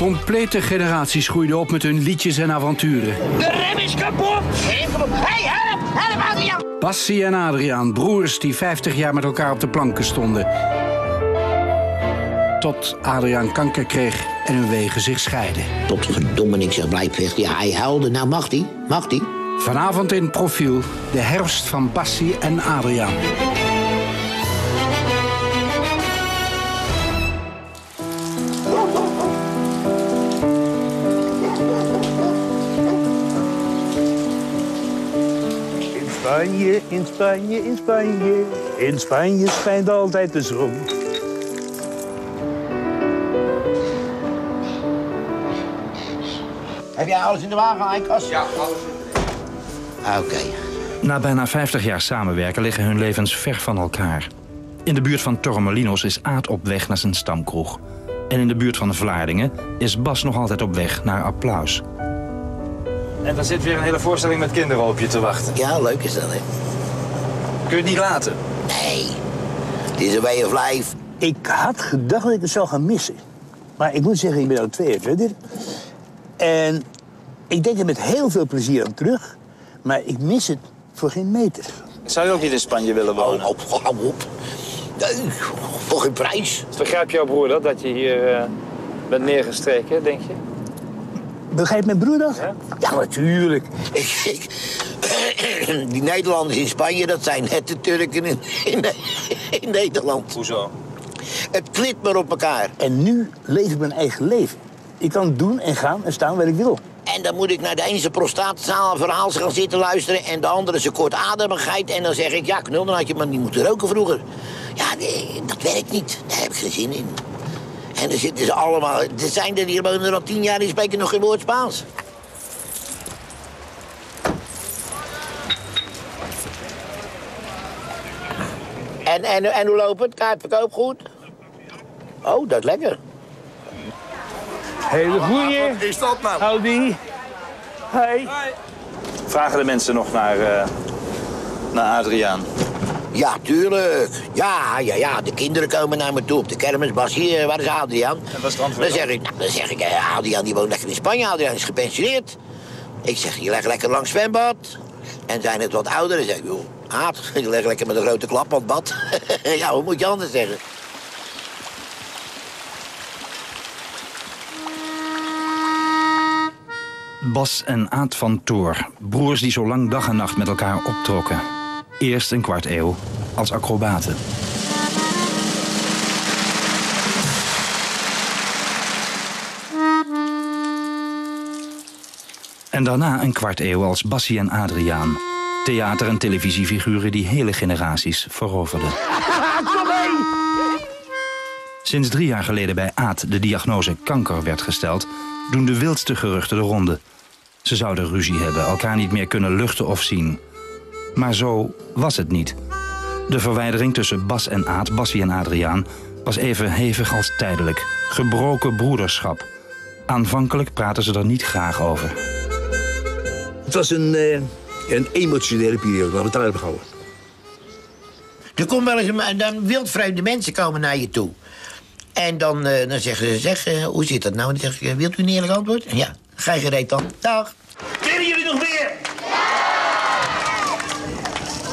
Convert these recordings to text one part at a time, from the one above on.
Complete generaties groeiden op met hun liedjes en avonturen. De rem is kapot! Hé, help! Help, Adriaan! Bassie en Adriaan, broers die 50 jaar met elkaar op de planken stonden. Tot Adriaan kanker kreeg en hun wegen zich scheiden. Tot verdomme, ik zeg, blijf weg. Ja, hij huilde. Nou, mag die? Mag die? Vanavond in profiel, de herfst van Bassie en Adriaan. Spanje, in Spanje, in Spanje. In Spanje schijnt altijd de zon. Heb jij alles in de wagen, Eikas? Ja, alles Oké. Na bijna 50 jaar samenwerken liggen hun levens ver van elkaar. In de buurt van Torremolinos is Aad op weg naar zijn stamkroeg. En in de buurt van Vlaardingen is Bas nog altijd op weg naar applaus. En dan zit weer een hele voorstelling met kinderen op je te wachten. Ja, leuk is dat, hè? Kun je het niet laten? Nee. Het is een way of life. Ik had gedacht dat ik het zou gaan missen. Maar ik moet zeggen, ik ben al twee jaar verder. En ik denk er met heel veel plezier aan terug. Maar ik mis het voor geen meter. Zou je ook niet in Spanje willen wonen? Hou op, hou op. Nee, voor geen prijs. Begrijpt jouw broer dat, dat je hier eh, bent neergestreken, denk je? Begrijpt mijn broer dat? Ja? Ja, natuurlijk. Die Nederlanders in Spanje, dat zijn net de Turken in, in, in Nederland. Hoezo? Het klit maar op elkaar. En nu leef ik mijn eigen leven. Ik kan doen en gaan en staan waar ik wil. En dan moet ik naar de ene zijn prostaatzaal verhaal gaan zitten luisteren... en de andere zijn kortademigheid. En dan zeg ik, ja, knul, dan had je maar niet moeten roken vroeger. Ja, nee, dat werkt niet. Daar heb ik geen zin in. En dan zitten ze allemaal... Er zijn er hier wonen er al tien jaar, die spreken nog geen woord Spaans. En, en, en hoe loopt het? Kaartverkoop goed? Oh, dat is lekker. Hele goeie. Wat is dat nou? Howdy. Hey. Vragen de mensen nog naar, eh, naar Adriaan? Ja, tuurlijk. Ja, ja, ja. De kinderen komen naar me toe op de kermis. Bas, hier, waar is Adriaan? En wat is het antwoord Dan zeg ik, nou, dan zeg ik, eh, Adriaan die woont lekker in Spanje. Adriaan is gepensioneerd. Ik zeg, je legt lekker langs zwembad. En zijn het wat ouderen, zeg ik, joh, Aad, je legt lekker met een grote klap op het bad. ja, hoe moet je anders zeggen? Bas en Aad van Toor, broers die zo lang dag en nacht met elkaar optrokken. Eerst een kwart eeuw als acrobaten. En daarna een kwart eeuw als Bassie en Adriaan. Theater- en televisiefiguren die hele generaties veroverden. Sinds drie jaar geleden bij Aad de diagnose kanker werd gesteld... doen de wildste geruchten de ronde. Ze zouden ruzie hebben, elkaar niet meer kunnen luchten of zien. Maar zo was het niet. De verwijdering tussen Bas en Aad, Bassie en Adriaan... was even hevig als tijdelijk. Gebroken broederschap. Aanvankelijk praten ze er niet graag over. Het was een, eh, een emotionele periode waar we het aan hebben gehouden. Er komt wel eens een, dan wildvreemde mensen komen naar je toe. En dan, eh, dan zeggen ze, zeg, eh, hoe zit dat nou? En dan zeg ik, wilt u een eerlijk antwoord? Ja, ga je gereed dan. Dag. Kennen jullie nog meer?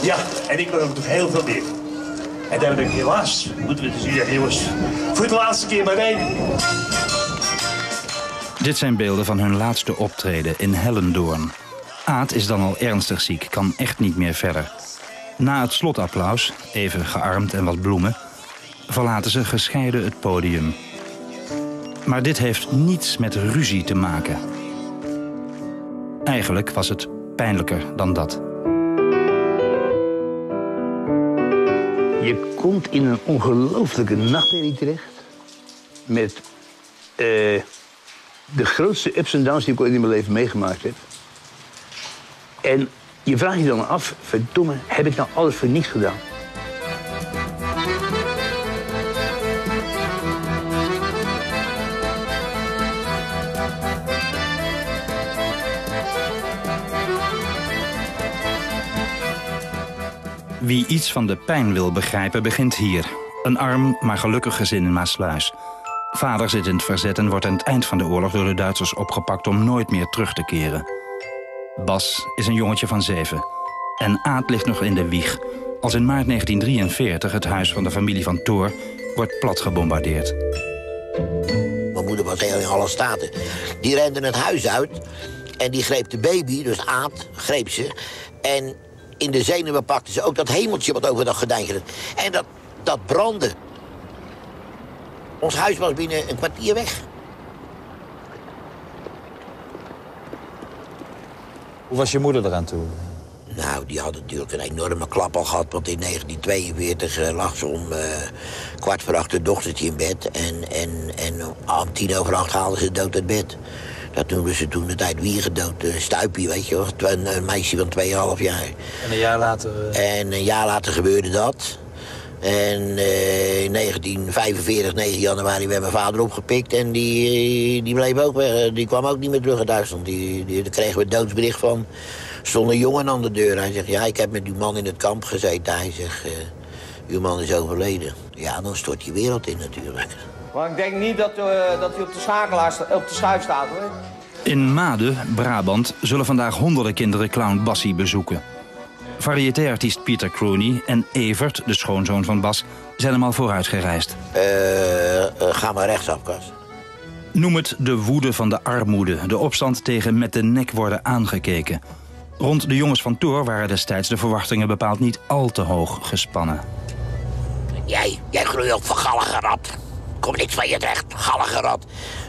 Ja, en ik ben ook nog heel veel meer. En dan ben ik helaas, moeten we dus nu zeggen, jongens, voor de laatste keer maar één. Dit zijn beelden van hun laatste optreden in Hellendoorn. Aad is dan al ernstig ziek, kan echt niet meer verder. Na het slotapplaus, even gearmd en wat bloemen... verlaten ze gescheiden het podium. Maar dit heeft niets met ruzie te maken. Eigenlijk was het pijnlijker dan dat. Je komt in een ongelooflijke nachtmerrie terecht. Met eh, de grootste ups en downs die ik ooit in mijn leven meegemaakt heb. En je vraagt je dan af, verdomme, heb ik nou alles voor niets gedaan? Wie iets van de pijn wil begrijpen, begint hier. Een arm, maar gelukkig gezin in Maasluis. Vader zit in het verzet en wordt aan het eind van de oorlog door de Duitsers opgepakt om nooit meer terug te keren. Bas is een jongetje van zeven. En Aad ligt nog in de wieg als in maart 1943 het huis van de familie van Toor wordt plat gebombardeerd. Mijn moeder was heel in alle staten. Die rende het huis uit en die greep de baby, dus Aad, greep ze. En in de zenuwen pakte ze ook dat hemeltje wat over dat gordijn ging. En dat, dat brandde. Ons huis was binnen een kwartier weg. Hoe was je moeder eraan toe? Nou, die had natuurlijk een enorme klap al gehad. Want in 1942 eh, lag ze om eh, kwart voor acht het dochtertje in bed. En, en, en om tien over acht haalden ze dood uit bed. Dat noemden ze toen de tijd wiegen dood. eh, stuipie, weet je wel. Een, een meisje van 2,5 jaar. En een jaar later... eh, En een jaar later gebeurde dat. En eh, in 1945, 9 januari, werd mijn vader opgepikt. En die, die bleef ook weg. Die kwam ook niet meer terug uit Duitsland. Die, die, daar kregen we het doodsbericht van. Stond een jongen aan de deur. Hij zegt, ja, ik heb met uw man in het kamp gezeten. Hij zegt, uw man is overleden. Ja, dan stort je wereld in natuurlijk. Maar ik denk niet dat, eh, dat hij op de schakelaar op de schuif staat hoor. In Made, Brabant, zullen vandaag honderden kinderen clown Bassie bezoeken. Variétéartiest Pieter Crooney en Evert, de schoonzoon van Bas, zijn hem al vooruit gereisd. Eh, eh, ga maar rechtsaf, Kas. Noem het de woede van de armoede, de opstand tegen met de nek worden aangekeken. Rond de jongens van Toor waren destijds de verwachtingen bepaald niet al te hoog gespannen. Jij, jij groeit op van galligerat. Kom niks van je terecht, galligerat.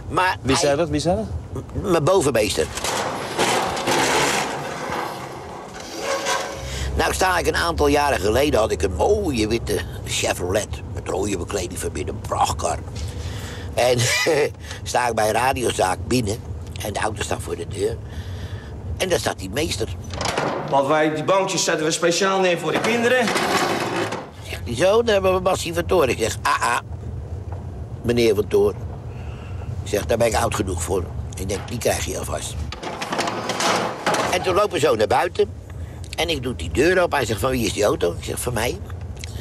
Maar Wie hij- zei dat? Wie zei dat? Mijn bovenmeester. Nou sta ik een aantal jaren geleden had ik een mooie witte Chevrolet met rode bekleding van binnen, een prachtkar. En sta ik bij een radiozaak binnen en de auto staat voor de deur. En daar staat die meester. Want wij, die bankjes zetten we speciaal neer voor de kinderen. Zegt hij zo, dan hebben we Bassie van Toor. Ik zeg, ah ah, meneer van Toor. Ik zeg, daar ben ik oud genoeg voor. Ik denk, die krijg je alvast. En toen lopen we zo naar buiten. En ik doe die deur op. Hij zegt, van wie is die auto? Ik zeg, van mij.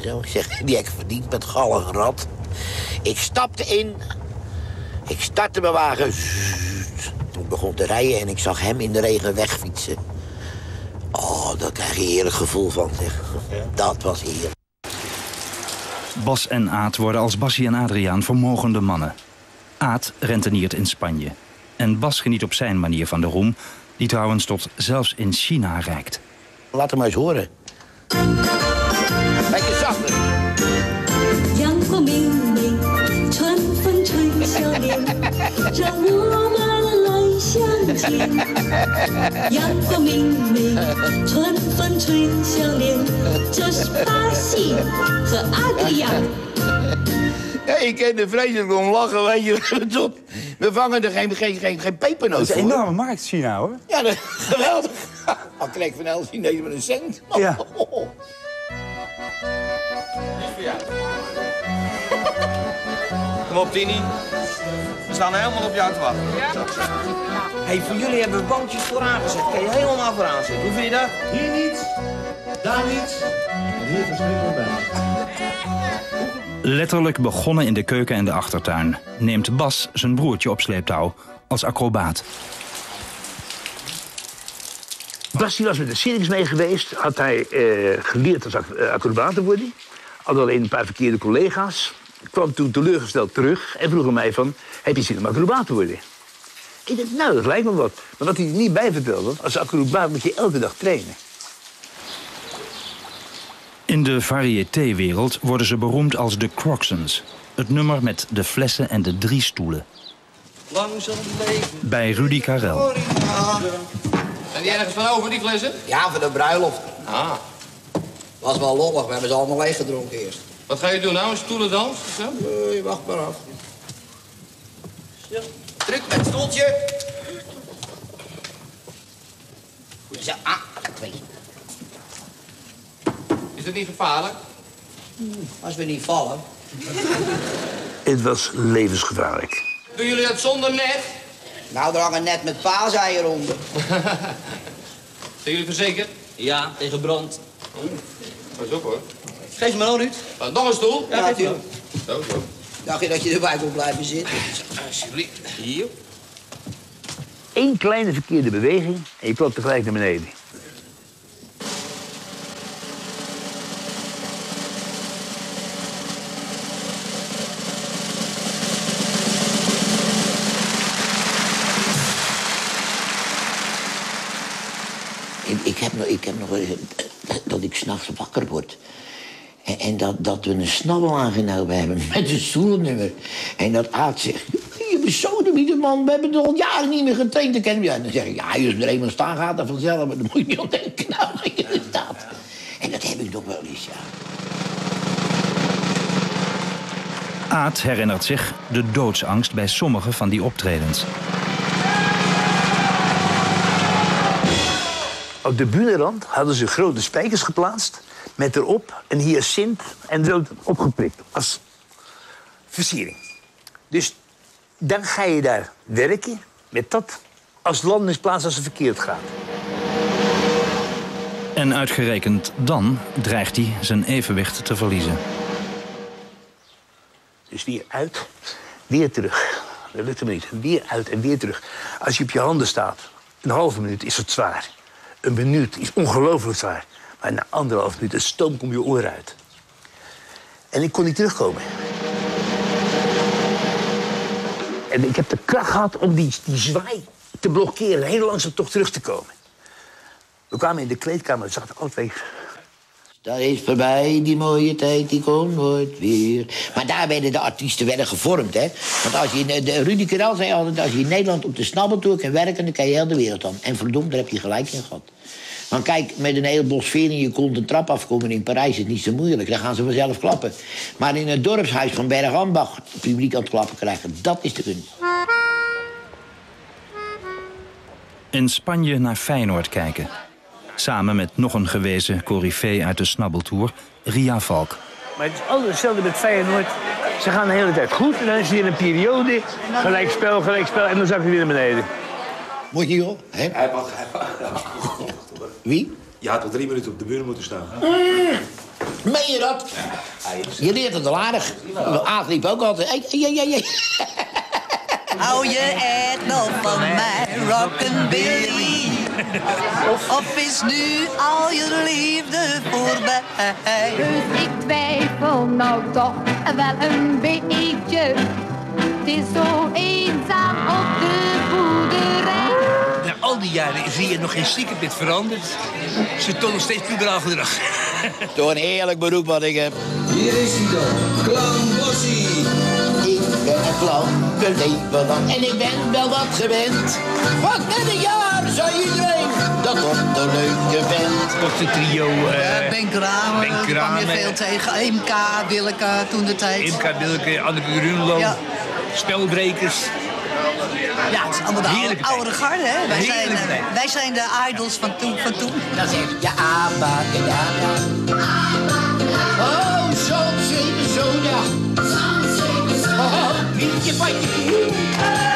Zo, ik zeg, die heb ik verdiend met gallig rat. Ik stapte in. Ik startte mijn wagen. Toen begon te rijden en ik zag hem in de regen wegfietsen. Oh, daar krijg je een heerlijk gevoel van, zeg. Dat was heerlijk. Bas en Aad worden als Bassie en Adriaan vermogende mannen. Aad renteniert in Spanje. En Bas geniet op zijn manier van de roem, die trouwens tot zelfs in China reikt. Laat hem maar eens horen. Beetje zachter. 相见。阳光明媚，春风吹笑脸，这是巴西和阿德里亚。 Ja, ik ken er vreselijk om lachen, weet je. Tot. We vangen er geen, geen, geen, geen pepernoot Dat is een voor. enorme markt, China, hoor. Ja, dat, geweldig. Al krijg ik van elk Chinees met een cent. Ja. Kom op, Tini. We staan helemaal op jou te wachten. hey, voor jullie hebben we bankjes vooraan gezet. Kan je helemaal vooraan zitten. Hoe vind je dat? Hier niet, daar niet. En hier verschrikkelijk bij. Letterlijk begonnen in de keuken en de achtertuin, neemt Bas zijn broertje op sleeptouw als acrobaat. Bas die was met de circus mee geweest. Had hij eh, geleerd als eh, acrobaat te worden. Had alleen een paar verkeerde collega's. Kwam toen teleurgesteld terug en vroeg aan mij van... heb je zin om acrobaat te worden? Ik dacht, nou, dat lijkt me wat. Maar wat hij er niet bij vertelde... als acrobaat moet je elke dag trainen. In de variété-wereld worden ze beroemd als de Crocsons. Het nummer met de flessen en de drie stoelen. Langzaam leven. Bij Rudy Karel. Zijn die ergens van over, die flessen? Ja, voor de bruiloft. Ah. Was wel lollig, we hebben ze allemaal leeg gedronken eerst. Wat ga je doen nou? Een stoelendans of zo? Nee, wacht maar af. Druk met het stoeltje. Goed zo, ah, twee. Is dat niet gevaarlijk? Als we niet vallen. Het was levensgevaarlijk. Doen jullie dat zonder net? Nou, er hangen net met paaseieren onder. Zijn jullie verzekerd? Ja, tegen brand. Pas op hoor. Geef me nou, Ruud. Uh, nog een stoel? Ja, natuurlijk. Zo, zo. Dacht je dat je erbij kon blijven zitten? Alsjeblieft. Hier. Eén kleine verkeerde beweging en je klopt tegelijk naar beneden. Ik, ik heb nog, ik heb nog eh, dat ik s'nachts wakker word. En, en dat, dat we een snabbel aangenomen hebben met een stoelnummer. En dat Aad zegt... Je bent zo de man, we hebben het al jaren niet meer getraind. te kennen. Ja, en dan zeg ik, ja, als er eenmaal staan gaat, dat vanzelf. Maar dan moet je niet aan denken, nou, dat je er staat. En dat heb ik nog wel eens, ja. Aad herinnert zich de doodsangst bij sommige van die optredens. Op de bühnenrand hadden ze grote spijkers geplaatst... met erop een hyacint en rood opgeprikt als versiering. Dus dan ga je daar werken met dat als landingsplaats als het verkeerd gaat. En uitgerekend dan dreigt hij zijn evenwicht te verliezen. Dus weer uit, weer terug. Dat lukt hem niet. Weer uit en weer terug. Als je op je handen staat, een halve minuut is het zwaar. Een minuut is ongelooflijk zwaar. Maar na anderhalf minuut, een stoom komt je oor uit. En ik kon niet terugkomen. En ik heb de kracht gehad om die, die zwaai te blokkeren. Heel langzaam toch terug te komen. We kwamen in de kleedkamer en zaten alle twee Dat is voorbij, die mooie tijd, die komt nooit weer. Maar daar werden de artiesten werden gevormd, hè. Want als je, in- de, Rudy Karel zei altijd... als je in Nederland op de snabbeltour kan werken... dan kan je heel de wereld aan. En verdomd, daar heb je gelijk in gehad. Want kijk, met een heleboel sfeer in je kont een trap afkomen in Parijs... is het niet zo moeilijk, dan gaan ze vanzelf klappen. Maar in het dorpshuis van Bergambach... het publiek aan het klappen krijgen, dat is de kunst. In Spanje naar Feyenoord kijken. Samen met nog een gewezen coryfee uit de snabbeltour, Ria Valk. Maar het is altijd hetzelfde met Feyenoord. Ze gaan de hele tijd goed en dan is er een periode. Gelijk spel, gelijk spel en dan zakt hij weer naar beneden. Moet je, joh. Hè? Hij mag, hij mag. Wie? Je had al drie minuten op de buren moeten staan. Meen je dat? Je leert het al aardig. Aad liep ook altijd. Hey, hey, hey, hey. Hou je echt nog van mij, rockabilly? Of is nu al je liefde voorbij? Dus ik twijfel nou toch wel een beetje. Het is zo eenzaam op de boerderij. Al die jaren zie je nog geen ziekenbed veranderd. Ze tonen nog steeds puberaal gedrag. Toch een heerlijk beroep wat ik heb. Hier is hij dan, Clown Bossie. Ik ben een clown, mijn leven lang. En ik ben wel wat gewend. Wat met een jaar zei iedereen dat dat een leuke vent. Tot de trio. eh Ben Kramer, Ben kwam je Kramer. veel tegen. MK, Willeke, toen de tijd. Imka Bilke, Anneke Grunlo. Ja. Spelbrekers. Ja, het is allemaal de oude, oude garde, hè? Wij zijn, tijd. wij zijn de idols van toen. Van toen. Dan zeg je abacadabra. Oh, zo'n zeven soda. Oh, wieltje patje.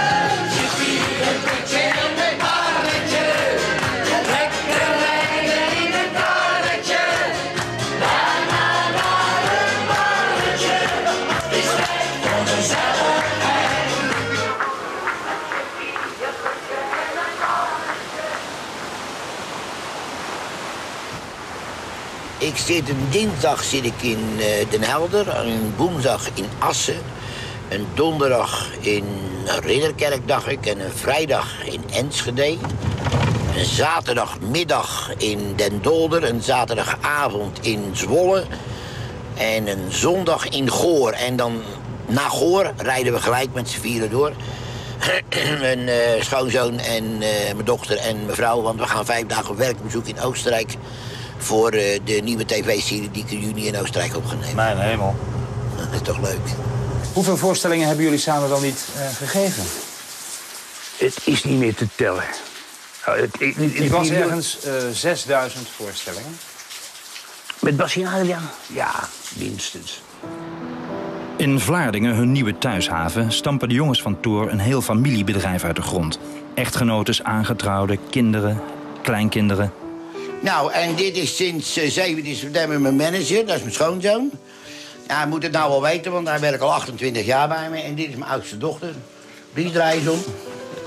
Zit een dinsdag zit ik in eh, Den Helder, een woensdag in Assen, een donderdag in Ridderkerk, dacht ik, en een vrijdag in Enschede. Een zaterdagmiddag in Den Dolder, een zaterdagavond in Zwolle en een zondag in Goor. En dan na Goor rijden we gelijk met z'n vieren door. mijn eh, schoonzoon en eh, mijn dochter en mijn vrouw, want we gaan vijf dagen werkbezoek in Oostenrijk voor eh, de nieuwe tv-serie die ik in juni in Oostenrijk op ga nemen. Mijn hemel. Dat is toch leuk. Hoeveel voorstellingen hebben jullie samen wel niet eh, gegeven? Het is niet meer te tellen. Nou, het- was ergens eh 6000 voorstellingen. Met Bassie en Adriaan? Ja, minstens. In Vlaardingen, hun nieuwe thuishaven, stampen de jongens van Toor een heel familiebedrijf uit de grond. Echtgenotes, aangetrouwden, kinderen, kleinkinderen. Nou, en dit is sinds eh, 17 september mijn manager, dat is mijn schoonzoon. Ja, hij moet het nou wel weten, want hij werkt al 28 jaar bij me. En dit is mijn oudste dochter. Die draai eens om.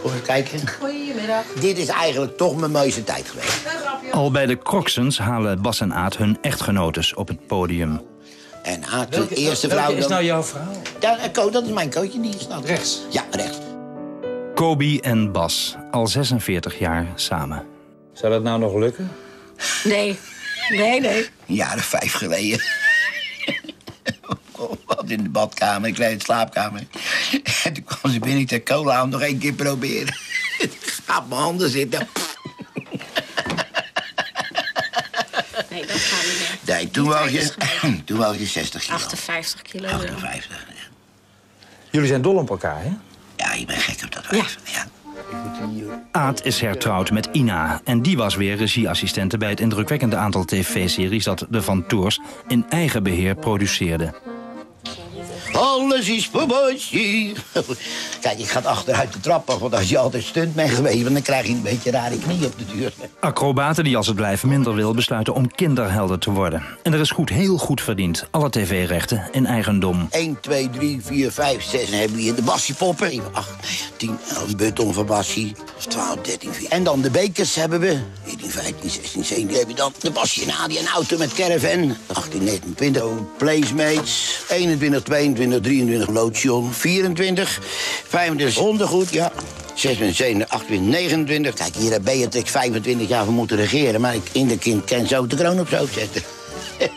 Kom eens kijken. Goedemiddag. Dit is eigenlijk toch mijn mooiste tijd geweest. Al bij de Crocsons halen Bas en Aad hun echtgenotes op het podium. En Aad, de Welke- eerste welke vrouw... is dan- nou jouw vrouw? Ja, eh, Ko, dat is mijn coachje, die staat Rechts? Ja, rechts. Kobi en Bas, al 46 jaar samen. Zou dat nou nog lukken? Nee. Nee, nee. Een jaar of vijf geleden. Wat in de badkamer, ik in de slaapkamer. En toen kwam ze binnen, ik zei, cola, nog één keer proberen. Gaat op mijn handen zitten. Nee, dat gaat niet meer. Nee, toen was je, toen was je 60 kilo. 58 kilo. 58. Jullie zijn dol op elkaar, hè? Ja, je bent gek op dat wijf. Ja. Aad is hertrouwd met Ina en die was weer regieassistente bij het indrukwekkende aantal tv-series dat de Van Tours in eigen beheer produceerde. Alles is. Kijk, ik ga achteruit de trap af, want als je altijd stunt bent geweest... dan krijg je een beetje rare knie op de duur. Acrobaten die als het blijven minder wil besluiten om kinderhelden te worden. En er is goed, heel goed verdiend. Alle tv-rechten in eigendom. 1, 2, 3, 4, 5, 6. Dan hebben we hier de bassiepoppen. 8, 9, 10, 11, beton van bassie. 12, 13, 14. En dan de bekers hebben we. 14, 15, 16, 17. heb je dan de bassie Nadia, een auto met caravan. 18, 19, 20. Placemates. 21, 22, 23. Lotion. 24. 25. Hondengoed, ja. 26, 27, 28, 29. Kijk, hier heb Beatrix 25 jaar voor moeten regeren. Maar ik in de kind kan zo de kroon op zo zetten.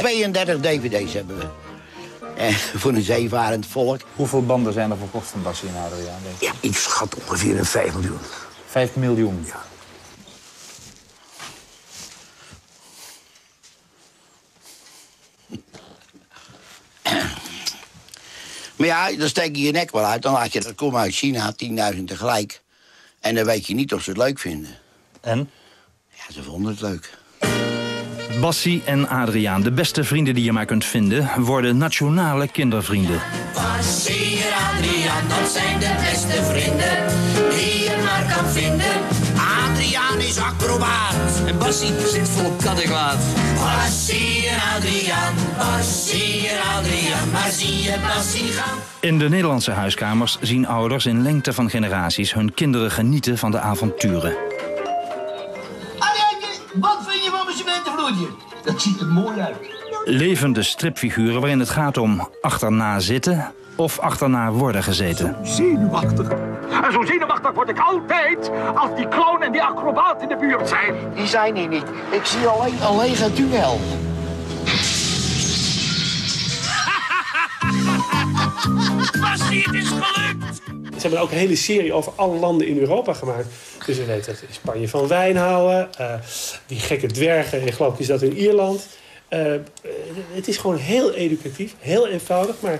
32 dvd's hebben we. En voor een zeevarend volk. Hoeveel banden zijn er verkocht van en Adriaan? Je? Ja, ik schat ongeveer een 5 miljoen. 5 miljoen. Ja. Maar ja, dan steek je je nek wel uit. Dan laat je dat komen uit China, 10.000 tegelijk. En dan weet je niet of ze het leuk vinden. En? Ja, ze vonden het leuk. Bassie en Adriaan, de beste vrienden die je maar kunt vinden, worden nationale kindervrienden. Bassie en Adriaan, dat zijn de beste vrienden die je maar kan vinden. Adriaan is acrobaat En Bassie zit vol op kattenkwaad. Bassie en Adriaan, Bassie en Adriaan, maar zie je Bassie gaan. In de Nederlandse huiskamers zien ouders in lengte van generaties hun kinderen genieten van de avonturen. Adriaantje, wat vind je van mijn cementenvloertje? Dat ziet er mooi uit. Levende stripfiguren waarin het gaat om achterna zitten of achterna worden gezeten. Zenuwachtig. En zo zenuwachtig word ik altijd als die clown en die acrobaat in de buurt zijn. Die zijn hier niet. Ik zie alleen een lege tunnel. Bassie, het is gelukt! Ze hebben ook een hele serie over alle landen in Europa gemaakt. Dus we weten dat in Spanje van wijn houden. eh, die gekke dwergen, ik geloof is dat in Ierland. Eh, eh, het is gewoon heel educatief, heel eenvoudig, maar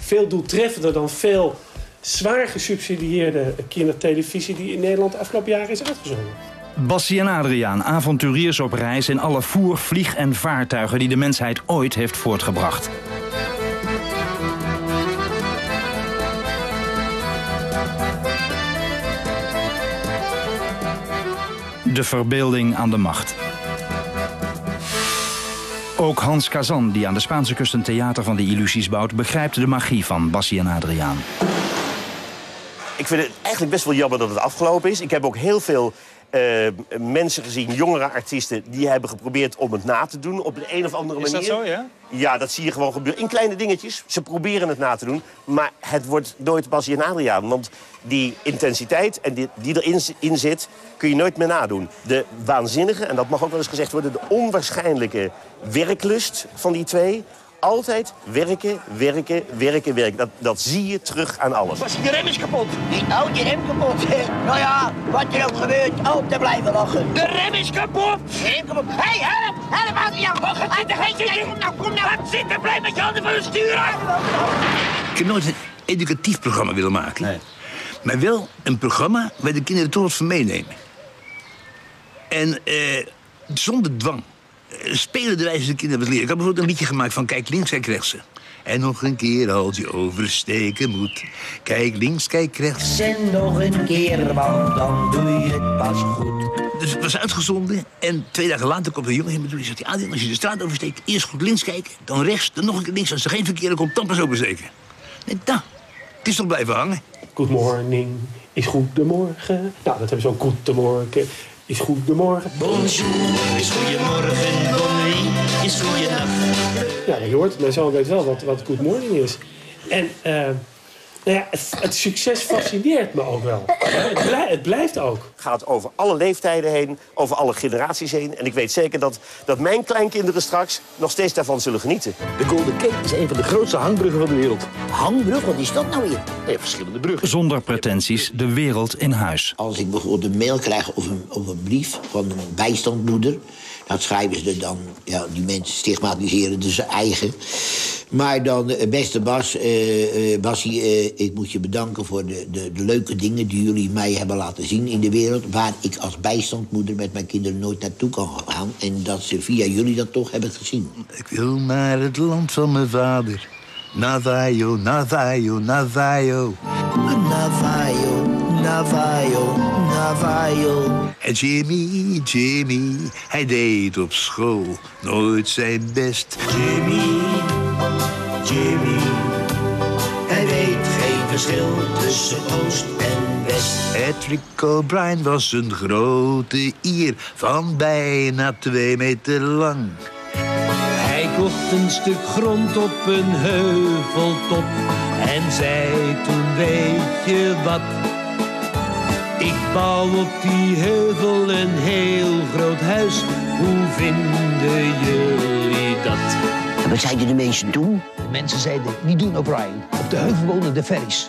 veel doeltreffender dan veel zwaar gesubsidieerde kindertelevisie die in Nederland de afgelopen jaren is uitgezonden. Bassie en Adriaan, avonturiers op reis in alle voer, vlieg en vaartuigen die de mensheid ooit heeft voortgebracht. De verbeelding aan de macht. Ook Hans Kazan, die aan de Spaanse kust een theater van de illusies bouwt, begrijpt de magie van Bassie en Adriaan. Ik vind het eigenlijk best wel jammer dat het afgelopen is. Ik heb ook heel veel eh, mensen gezien, jongere artiesten... die hebben geprobeerd om het na te doen op een, een of andere Is manier. dat zo, ja? Ja, dat zie je gewoon gebeuren. In kleine dingetjes. Ze proberen het na te doen. Maar het wordt nooit Bassie en Adriaan. Want die intensiteit en die, die erin zi- in zit, kun je nooit meer nadoen. De waanzinnige, en dat mag ook wel eens gezegd worden... de onwaarschijnlijke werklust van die twee... Altijd werken, werken, werken, werken. Dat, dat zie je terug aan alles. Bassie, de rem is kapot. Oh, je rem kapot. Nou ja, wat er ook gebeurt, altijd blijven lachen. De rem is kapot. Rem kapot. Hé, hey, help! Help, Adriaan! Wat zit er Kom nou, kom nou! Wat zit er? Blijf met je handen van het stuur! Ik heb nooit een educatief programma willen maken. Maar wel een programma waar de kinderen toch wat van meenemen. En eh, zonder dwang. Eh, Spelen de wijze de kinderen wat leren. Ik had bijvoorbeeld een liedje gemaakt van Kijk links, kijk rechts. En nog een keer als je oversteken moet. Kijk links, kijk rechts. En nog een keer, want dan doe je het pas goed. Dus het was uitgezonden. En twee dagen later komt een jongen in me toe. Die zegt, Adrian, als je de straat oversteekt, eerst goed links kijken. Dan rechts, dan nog een keer links. Als er geen verkeer komt, dan pas oversteken. Nee, daar. Het is toch blijven hangen. Good morning is goedemorgen. Nou, dat hebben ze ook goedemorgen is goedemorgen. Bonjour is goedemorgen. Bon nuit is goeienacht. Ja, je hoort, mijn zoon weet wel wat, wat good morning is. En eh, nou ja, het, het succes fascineert me ook wel. Het, blij- het blijft ook. Het gaat over alle leeftijden heen, over alle generaties heen. En ik weet zeker dat, dat mijn kleinkinderen straks nog steeds daarvan zullen genieten. De Golden Gate is een van de grootste hangbruggen van de wereld. Hangbrug? Wat is dat nou weer? Nee, verschillende bruggen. Zonder pretenties de wereld in huis. Als ik bijvoorbeeld een mail krijg of een, of een brief van een bijstandmoeder... dan schrijven ze er dan... Ja, die mensen stigmatiseren dus eigen. Maar dan, eh, beste Bas, eh eh, Basie, eh, ik moet je bedanken voor de, de, de leuke dingen... die jullie mij hebben laten zien in de wereld... waar ik als bijstandmoeder met mijn kinderen nooit naartoe kan gaan. En dat ze via jullie dat toch hebben gezien. Ik wil naar het land van mijn vader. Navajo, Navajo, Navajo. Navajo, Navajo, Navajo. En Jimmy, Jimmy, hij deed op school nooit zijn best. Jimmy, Jimmy, hij weet geen verschil tussen oost en west. Patrick O'Brien was een grote ier van bijna twee meter lang. Hij kocht een stuk grond op een heuveltop en zei toen weet je wat. Ik bouw op die heuvel een heel groot huis. Hoe vinden jullie dat? En wat zeiden de mensen toen? De mensen zeiden, niet doen O'Brien. Op de heuvel wonen de ferries.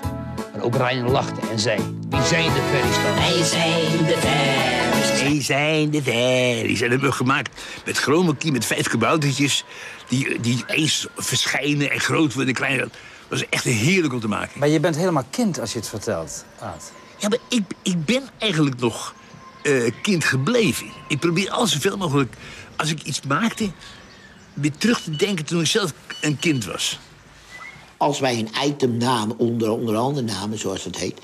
Maar O'Brien lachte en zei, wie zijn de ferries dan? Wij zijn de ferries. Wij zijn de ferries. En dat hebben we gemaakt met chromakie, met vijf kaboutertjes... die, die eens verschijnen en groot worden en klein. Dat was echt heerlijk om te maken. Maar je bent helemaal kind als je het vertelt, Aad. Ja, maar ik, ik ben eigenlijk nog eh, kind gebleven. Ik probeer al zoveel mogelijk, als ik iets maakte... weer terug te denken toen ik zelf een kind was. Als wij een item namen, onder, onder andere namen, zoals dat heet...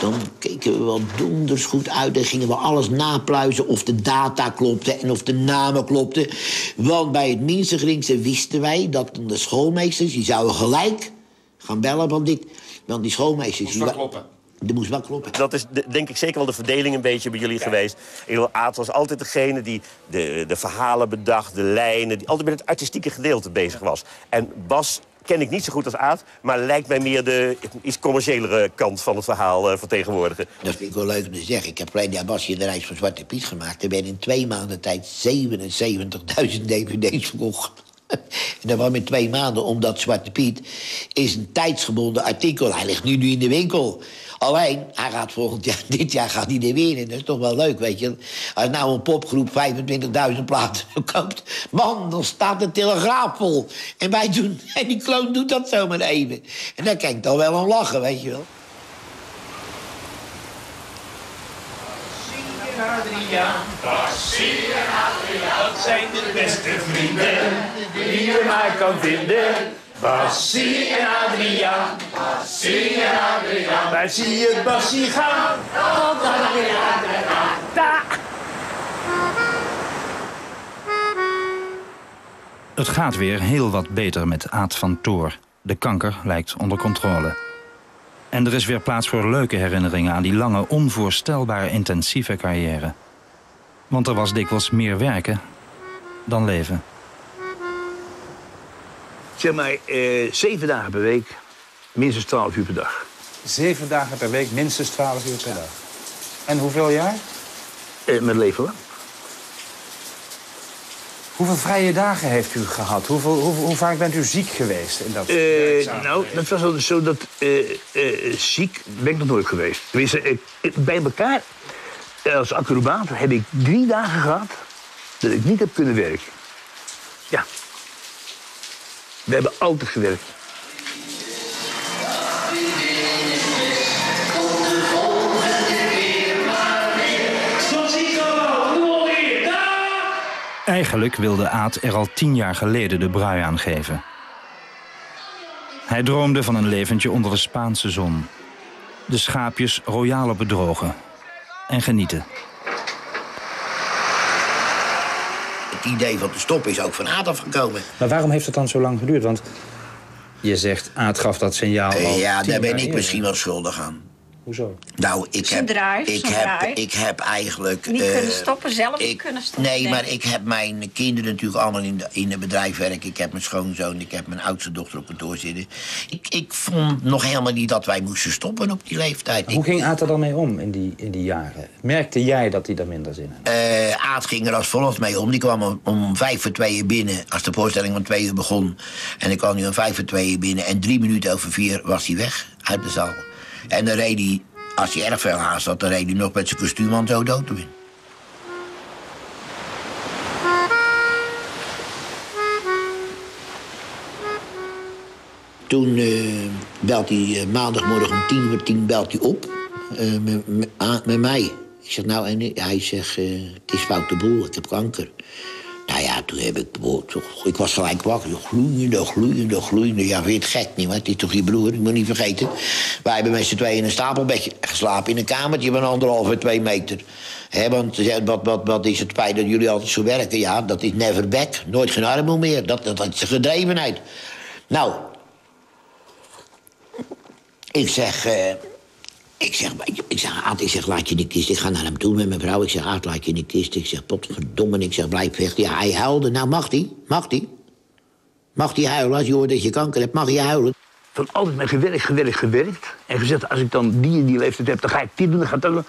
dan keken we wel donders goed uit en gingen we alles napluizen... of de data klopte en of de namen klopten. Want bij het minste geringste wisten wij dat de schoolmeesters... die zouden gelijk gaan bellen van dit... Want die schoolmeesters... die wa- kloppen. Die moest wel kloppen. Dat is de- denk ik zeker wel de verdeling een beetje bij jullie geweest. Aad was altijd degene die de, de verhalen bedacht, de lijnen... die altijd met het artistieke gedeelte bezig was. En Bas ken ik niet zo goed als Aad... maar lijkt mij meer de iets commerciëlere kant van het verhaal eh, vertegenwoordigen. Dat vind ik wel leuk om te zeggen. Ik heb alleen jaar Basje de reis van Zwarte Piet gemaakt. Er werden in twee maanden tijd 77.000 dvd's verkocht. En dat was met twee maanden, omdat Zwarte Piet is een tijdsgebonden artikel. Hij ligt nu, nu in de winkel. Alleen, hij gaat volgend jaar, dit jaar gaat hij er weer in. Dat is toch wel leuk, weet je. Als nou een popgroep 25.000 platen koopt... man, dan staat de telegraaf vol. En wij doen, en die kloon doet dat zomaar even. En daar kan ik toch wel om lachen, weet je wel. Dat zijn de beste vrienden die je maar kan vinden. Bassie en Adriaan, Bassie en Adriaan, waar zie je Bassie gaan? Op Adriaan. Het gaat weer heel wat beter met Aad van Toor. De kanker lijkt onder controle. En er is weer plaats voor leuke herinneringen aan die lange, onvoorstelbaar intensieve carrière. Want er was dikwijls meer werken dan leven. Zeg maar, eh, zeven dagen per week, minstens 12 uur per dag. Zeven dagen per week, minstens 12 uur per dag. En hoeveel jaar? Eh, mijn leven lang. Hoeveel vrije dagen heeft u gehad? Hoeveel, hoe, hoe vaak bent u ziek geweest? In dat werkzame nou, dat was altijd zo dat ziek ben ik nog nooit geweest. Tenminste, bij elkaar, als acrobaat, heb ik drie dagen gehad dat ik niet heb kunnen werken. Ja. We hebben altijd gewerkt. Eigenlijk wilde Aad er al tien jaar geleden de brui aan geven. Hij droomde van een leventje onder de Spaanse zon. De schaapjes royaal op bedrogen. En genieten. Het idee van te stoppen is ook van Aad afgekomen. Maar waarom heeft het dan zo lang geduurd? Want je zegt, Aad gaf dat signaal al Eh, ja, tien daar ben ik misschien wel schuldig aan. Hoezo? Nou, ik heb, ik, heb, ik heb eigenlijk... Niet eh, kunnen stoppen, zelf niet kunnen stoppen. Nee, maar ik heb mijn kinderen natuurlijk allemaal in, de, in het bedrijf werken. Ik heb mijn schoonzoon, ik heb mijn oudste dochter op kantoor zitten. Ik, ik vond nog helemaal niet dat wij moesten stoppen op die leeftijd. Hoe ging Aad er dan mee om in die, in die jaren? Merkte jij dat hij er minder zin in had? Eh Aad ging er als volgt mee om. Die kwam om, om vijf voor tweeën binnen als de voorstelling om twee uur begon. En ik kwam nu om vijf voor tweeën binnen. En drie minuten over vier was hij weg uit de zaal. En dan reed hij, als hij erg veel haast had, dan reed hij nog met zijn kostuum aan zo de auto in. Toen eh, belt hij eh, maandagmorgen om tien voor tien belt hij op eh, met, ah, met mij. Ik zeg, nou, en hij zegt, het is fout de boel, ik heb kanker. Toen heb ik, ik was gelijk wakker. Gloeiende, gloeiende, gloeiende. Ja, vind gek niet, maar het is toch je broer, ik moet niet vergeten. Wij hebben met z'n tweeën in een stapelbedje geslapen in een kamertje van anderhalve, twee meter. Hè, want wat, wat, wat is het feit dat jullie altijd zo werken? Ja, dat is never back, nooit geen armoe meer. Dat, dat, dat is de gedrevenheid. Nou, ik zeg, eh, ik zeg, ik zeg, Aad, ik zeg, laat je in de kist. Ik ga naar hem toe met mijn vrouw. Ik zeg, Aad, laat je in de kist. Ik zeg, potverdomme. Ik zeg, blijf weg. Ja, hij huilde. Nou, mag hij? Mag hij? Mag hij huilen? Als je hoort dat je kanker hebt, mag je huilen? Van altijd met gewerkt, gewerkt, gewerkt. En gezegd, als ik dan die en die leeftijd heb, dan ga ik dit doen, dan ga dat doen.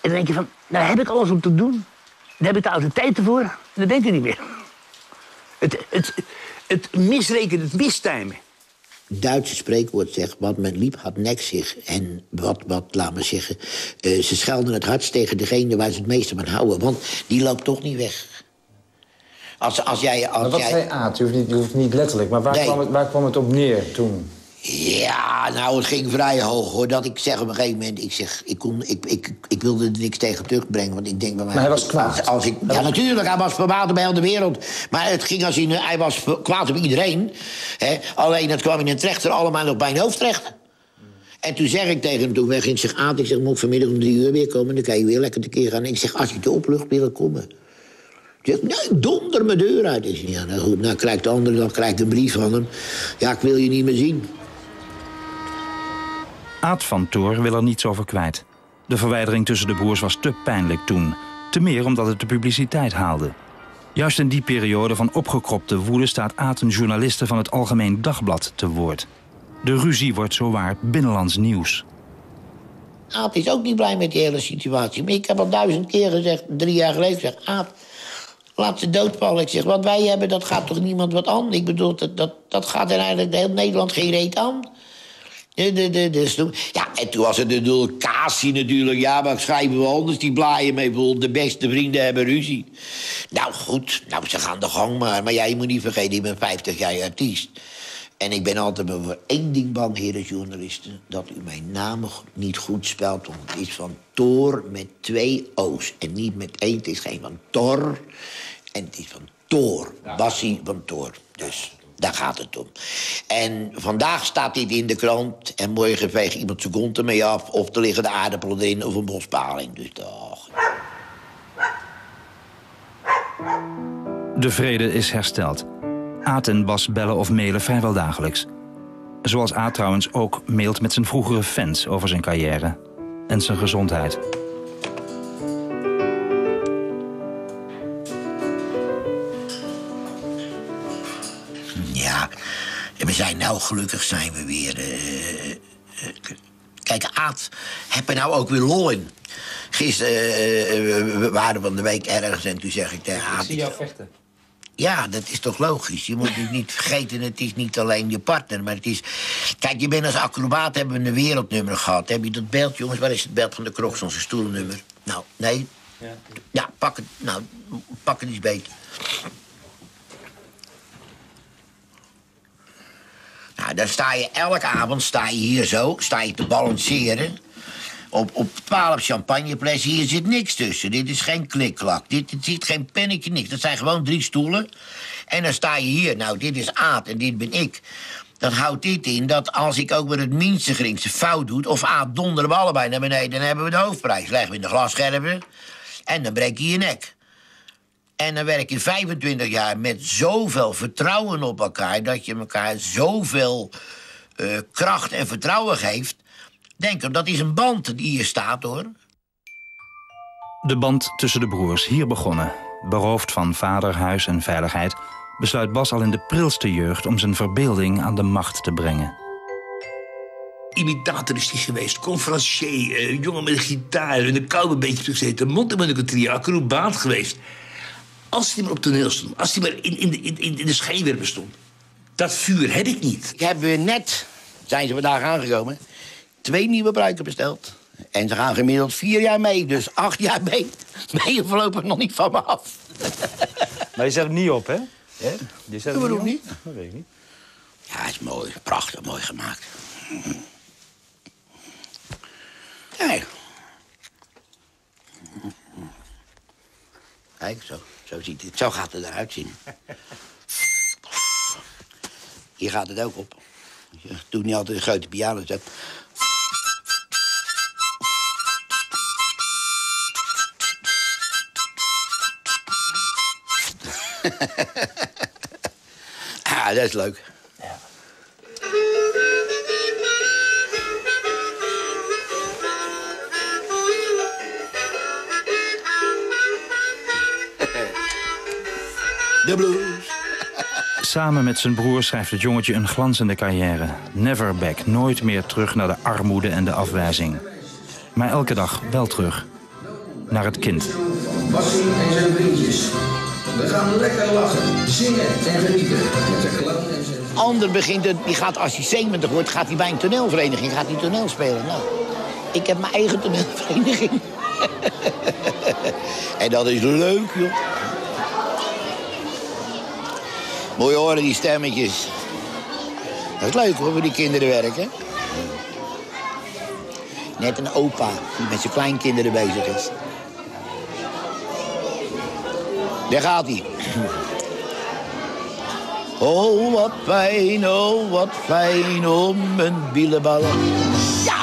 En dan denk je van, nou heb ik alles om te doen. Dan heb ik de autoriteit ervoor. En dan denk je niet meer. Het, het, het misrekenen, het mistimen. Duitse spreekwoord zegt, wat men liep had nek zich. En wat, wat laat me zeggen, eh, ze schelden het hardst tegen degene waar ze het meeste van houden. Want die loopt toch niet weg. Als, als jij... Als Maar wat jij... zei Aad? Je hoeft niet, je hoeft niet letterlijk, maar waar, Nee. kwam het, waar kwam het op neer toen? Ja, nou, het ging vrij hoog, hoor. Dat ik zeg op een gegeven moment... Ik, zeg, ik, kon, ik, ik, ik wilde er niks tegen terugbrengen, want ik denk bij mij... Maar hij was kwaad. Als, ik, ja, natuurlijk, hij was verbaasd bij heel de wereld. Maar het ging als in... Hij was kwaad op iedereen. Hè? Alleen, het kwam in een trechter allemaal nog bij een hoofdrechter. En toen zeg ik tegen hem, toen weg in zich aan... Ik zeg, moet vanmiddag om drie uur weer komen? Dan kan je weer lekker tekeer gaan. Ik zeg, als je de oplucht wil komen... Ik zeg, nee, donder mijn deur uit. Zeg, ja, nou goed, nou krijg ik de andere dag krijg ik een brief van hem. Ja, ik wil je niet meer zien. Aad van Toor wil er niets over kwijt. De verwijdering tussen de broers was te pijnlijk toen. Te meer omdat het de publiciteit haalde. Juist in die periode van opgekropte woede staat Aad een journaliste van het Algemeen Dagblad te woord. De ruzie wordt zowaar binnenlands nieuws. Aad is ook niet blij met die hele situatie. Maar ik heb al duizend keer gezegd, drie jaar geleden gezegd... Aad, laat ze doodvallen. Ik zeg, wat wij hebben, dat gaat toch niemand wat aan? Ik bedoel, dat, dat, dat gaat de hele Nederland geen reet aan. Snoep. ja, en toen was het natuurlijk Cassie natuurlijk. Ja, wat schrijven we anders? Die blaaien mee. Bijvoorbeeld de beste vrienden hebben ruzie. Nou goed, nou ze gaan de gang maar. Maar jij moet niet vergeten, ik ben 50 jaar artiest. En ik ben altijd maar voor één ding bang, heren journalisten... dat u mijn naam niet goed spelt. Want het is van Tor met twee O's. En niet met één. Het is geen van Tor. En het is van Tor. Bassie van Tor. Dus daar gaat het om. En vandaag staat dit in de krant. En morgen veegt iemand zijn kont ermee af. Of er liggen de aardappelen erin of een bospaling. Dus toch. De vrede is hersteld. Aad en Bas bellen of mailen vrijwel dagelijks. Zoals Aad trouwens ook mailt met zijn vroegere fans over zijn carrière en zijn gezondheid. Nou gelukkig zijn we weer. eh, kijk, Aad, heb er nou ook weer lol in. Gisteren eh, we waren van de week ergens en toen zeg ik tegen Aad... zie jou vechten. Ja, dat is toch logisch. Je moet het niet vergeten, het is niet alleen je partner, maar het is... Kijk, je bent als acrobaat, hebben we een wereldnummer gehad. Heb je dat beeld, jongens? Waar is het beeld van de Kroks, onze stoelnummer? Nou, nee. Ja. Ja, pak het, nou, pak het eens beter. Nou, dan sta je elke avond sta je hier zo, sta je te balanceren. Op, op 12 champagneflessen, hier zit niks tussen. Dit is geen klikklak. Dit, dit zit geen pennetje, niks. Dat zijn gewoon drie stoelen. En dan sta je hier. Nou, dit is Aad en dit ben ik. Dan houdt dit in dat als ik ook maar het minste geringste fout doe... of Aad donderen we allebei naar beneden, dan hebben we de hoofdprijs. Leggen we in de glasscherven en dan breek je je nek. En dan werk je 25 jaar met zoveel vertrouwen op elkaar... dat je elkaar zoveel eh, kracht en vertrouwen geeft. Denk hem, dat is een band die hier staat, hoor. De band tussen de broers, hier begonnen. Beroofd van vader, huis en veiligheid... besluit Bas al in de prilste jeugd om zijn verbeelding aan de macht te brengen. Imitator is hij geweest, conferencier, eh, jongen met een gitaar... in een koude beetje gezeten, mondharmonica trio, acrobaat geweest. Als hij maar op toneel stond, als hij maar in, in, de- in, in de schijnwerper stond. Dat vuur heb ik niet. Ik heb weer net, zijn ze vandaag aangekomen, twee nieuwe bruiken besteld. En ze gaan gemiddeld vier jaar mee, dus acht jaar mee. Ben je voorlopig nog niet van me af. Maar je zet hem niet op, hè? Hè? Je hem waarom niet? op? Dat weet ik niet. Ja, is mooi. Prachtig mooi gemaakt. Kijk. Kijk, zo, zo, ziet het, zo gaat het eruit zien. Hier gaat het ook op. Doet niet altijd een grote piano zet. ah, dat is leuk. De blues. Samen met zijn broer schrijft het jongetje een glanzende carrière. Never back, nooit meer terug naar de armoede en de afwijzing. Maar elke dag wel terug. Naar het kind. Bassie en zijn vriendjes. We gaan lekker lachen, zingen en genieten. Met de clown en zijn... Ander begint, het, die gaat als hij 70 wordt, gaat hij bij een toneelvereniging, gaat hij toneel spelen. Nou, ik heb mijn eigen toneelvereniging. en dat is leuk, joh. Mooi horen, die stemmetjes. Dat is leuk hoor, voor die kinderen werken. Net een opa die met zijn kleinkinderen bezig is. Daar gaat hij. Oh, wat fijn, oh, wat fijn om een bielenballen. Ja!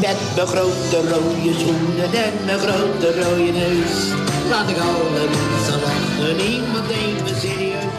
Met mijn grote rode schoenen en mijn grote rode neus. Laat ik alle mensen lachen, niemand neemt me serieus.